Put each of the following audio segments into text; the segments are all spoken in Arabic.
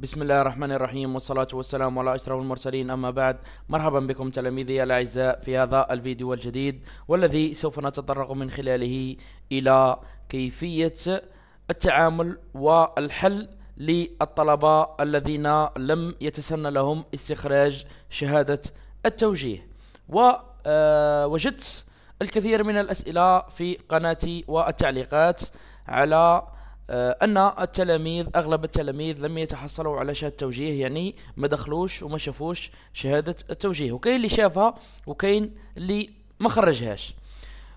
بسم الله الرحمن الرحيم والصلاة والسلام على أشرف المرسلين أما بعد مرحبا بكم تلاميذي الأعزاء في هذا الفيديو الجديد والذي سوف نتطرق من خلاله إلى كيفية التعامل والحل للطلبة الذين لم يتسنى لهم استخراج شهادة التوجيه ووجدت الكثير من الأسئلة في قناتي والتعليقات على أن التلاميذ أغلب التلاميذ لم يتحصلوا على شهادة توجيه يعني ما دخلوش وما شافوش شهادة التوجيه. وكاين اللي شافها وكاين اللي ما خرجهاش.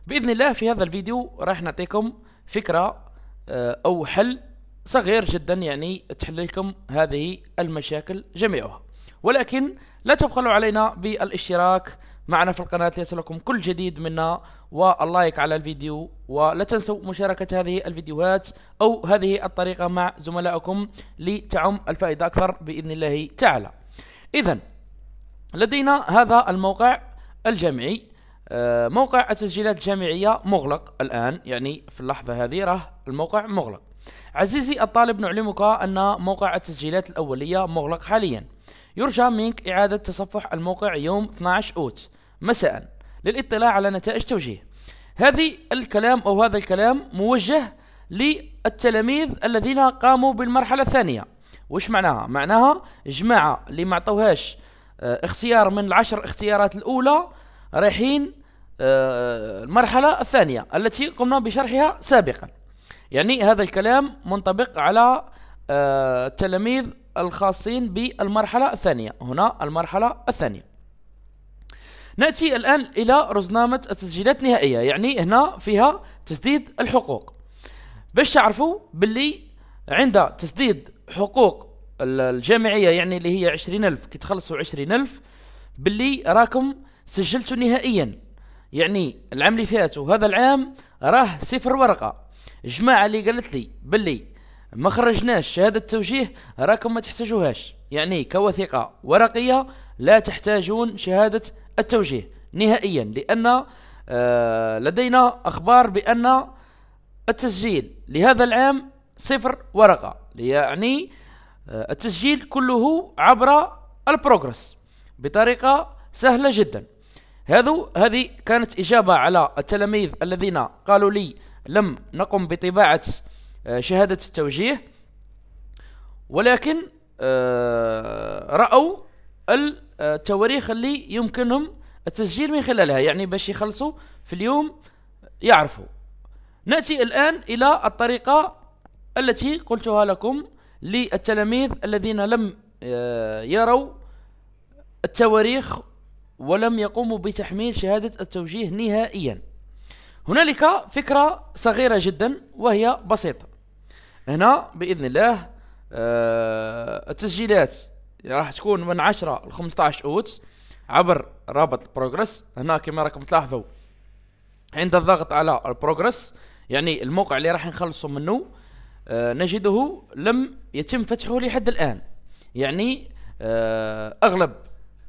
بإذن الله في هذا الفيديو راح نعطيكم فكرة آه، أو حل صغير جدا يعني تحل لكم هذه المشاكل جميعها. ولكن لا تبخلوا علينا بالاشتراك معنا في القناة ليصلكم كل جديد منا واللايك على الفيديو ولا تنسوا مشاركة هذه الفيديوهات أو هذه الطريقة مع زملائكم لتعم الفائدة أكثر بإذن الله تعالى. إذا لدينا هذا الموقع الجامعي. آه، موقع التسجيلات الجامعية مغلق الآن يعني في اللحظة هذه راه الموقع مغلق. عزيزي الطالب نعلمك أن موقع التسجيلات الأولية مغلق حاليا. يرجى منك إعادة تصفح الموقع يوم 12 أوت. مساء. للاطلاع على نتائج توجيه. هذه الكلام أو هذا الكلام موجه للتلاميذ الذين قاموا بالمرحلة الثانية. وش معناها؟ معناها جماعة اللي ما عطوهاش آه اختيار من العشر اختيارات الأولى رايحين آه المرحلة الثانية التي قمنا بشرحها سابقا. يعني هذا الكلام منطبق على آه التلاميذ الخاصين بالمرحلة الثانية. هنا المرحلة الثانية. نأتي الآن إلى رزنامة التسجيلات النهائية يعني هنا فيها تسديد الحقوق. باش تعرفوا باللي عند تسديد حقوق الجامعية يعني اللي هي عشرين ألف كي تخلصوا عشرين ألف باللي راكم سجلتوا نهائيا. يعني العام اللي فات وهذا العام راه صفر ورقة. جماعة اللي قالت لي باللي ما خرجناش شهادة توجيه راكم ما تحتاجوهاش. يعني كوثيقة ورقية لا تحتاجون شهادة التوجيه نهائيا لأن آه لدينا أخبار بأن التسجيل لهذا العام صفر ورقة يعني التسجيل كله عبر البروغرس بطريقة سهلة جدا. هذو هذه كانت إجابة على التلاميذ الذين قالوا لي لم نقم بطباعة آه شهادة التوجيه ولكن رأوا التواريخ اللي يمكنهم التسجيل من خلالها يعني باش يخلصوا في اليوم يعرفوا. نأتي الآن إلى الطريقة التي قلتها لكم للتلاميذ الذين لم آه، يروا التواريخ ولم يقوموا بتحميل شهادة التوجيه نهائيا. هنالك فكرة صغيرة جدا وهي بسيطة. هنا بإذن الله آه، التسجيلات راح تكون من 10 ل 15 اوت عبر رابط ال progres هنا كما راكم تلاحظوا عند الضغط على ال progres يعني الموقع اللي راح نخلصوا منه آه نجده لم يتم فتحه لحد الآن. يعني آه أغلب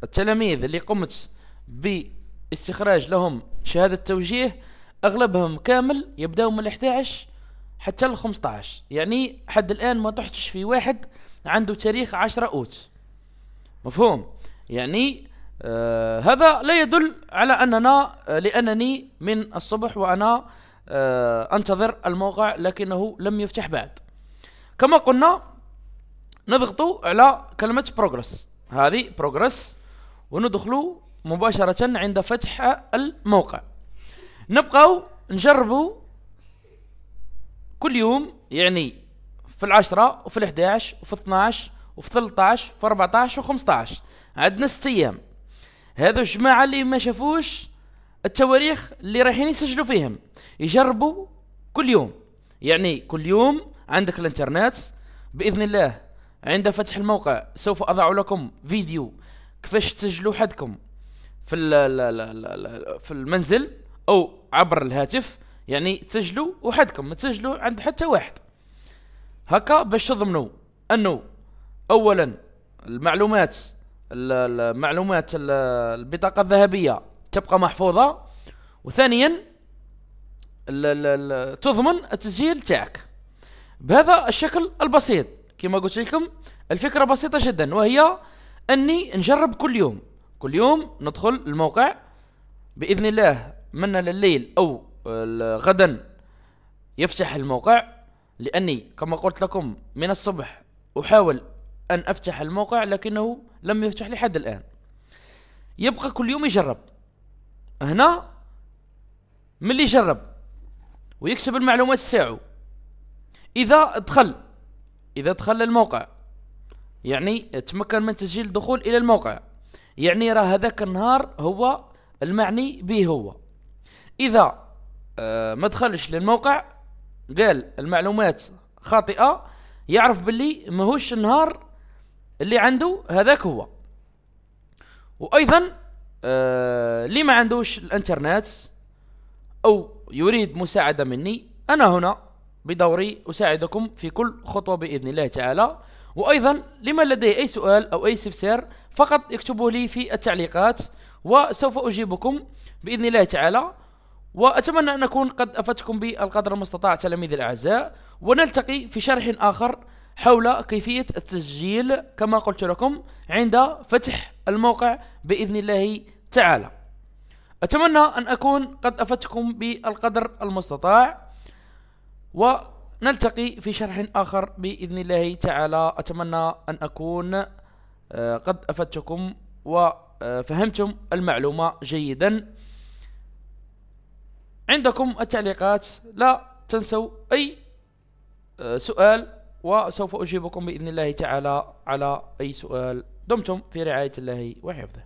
التلاميذ اللي قمت باستخراج لهم شهادة توجيه أغلبهم كامل يبدأوا من 11 حتى ل 15 يعني حد الآن ما طاحتش في واحد عنده تاريخ 10 اوت مفهوم. يعني آه هذا لا يدل على أننا آه لأنني من الصبح وأنا آه أنتظر الموقع لكنه لم يفتح بعد. كما قلنا نضغط على كلمة progres هذه progres وندخل مباشرة عند فتح الموقع. نبقى نجربوا كل يوم يعني في العشرة وفي الأحد وفي 12 وفي 13 وفي 14 و15 عندنا ست أيام. هذو الجماعه اللي ما شافوش التواريخ اللي رايحين يسجلوا فيهم. يجربوا كل يوم. يعني كل يوم عندك الانترنت. بإذن الله عند فتح الموقع سوف أضع لكم فيديو كيفاش تسجلوا حدكم في في المنزل أو عبر الهاتف. يعني تسجلوا وحدكم ما تسجلوا عند حتى واحد. هكا باش تضمنوا أنه اولا المعلومات المعلومات البطاقة الذهبية تبقى محفوظة وثانيا تضمن التسجيل تاعك. بهذا الشكل البسيط كما قلت لكم الفكرة بسيطة جدا وهي أني نجرب كل يوم. كل يوم ندخل الموقع بإذن الله من لليل أو غدا يفتح الموقع لأني كما قلت لكم من الصبح أحاول أن أفتح الموقع لكنه لم يفتح لحد الآن. يبقى كل يوم يجرب. هنا من اللي يجرب؟ ويكسب المعلومات الساعو إذا دخل إذا دخل الموقع يعني تمكن من تسجيل الدخول إلى الموقع. يعني راه هذاك النهار هو المعني به هو. إذا آه ما دخلش للموقع قال المعلومات خاطئة يعرف باللي ماهوش النهار اللي عنده هذاك هو. وأيضا آه اللي ما عندوش الإنترنت أو يريد مساعدة مني أنا هنا بدوري أساعدكم في كل خطوة بإذن الله تعالى. وأيضا لمن لديه أي سؤال أو أي استفسار فقط اكتبوا لي في التعليقات وسوف أجيبكم بإذن الله تعالى. وأتمنى أن أكون قد افدتكم بالقدر المستطاع تلاميذي الأعزاء. ونلتقي في شرح آخر حول كيفية التسجيل كما قلت لكم عند فتح الموقع بإذن الله تعالى. أتمنى أن أكون قد أفدتكم بالقدر المستطاع ونلتقي في شرح آخر بإذن الله تعالى. أتمنى أن أكون آه، قد أفدتكم وفهمتم المعلومة جيدا. عندكم التعليقات لا تنسوا أي آه، سؤال وسوف أجيبكم بإذن الله تعالى على أي سؤال دمتم في رعاية الله وحفظه.